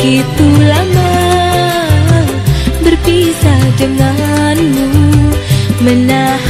begitu lama berpisah denganmu menahan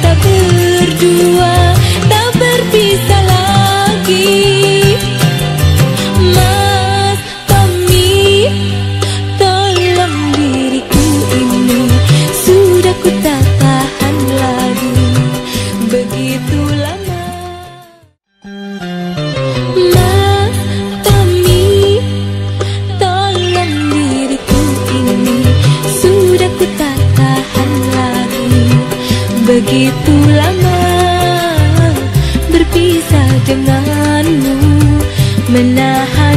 तब begitu lama berpisah denganmu menahan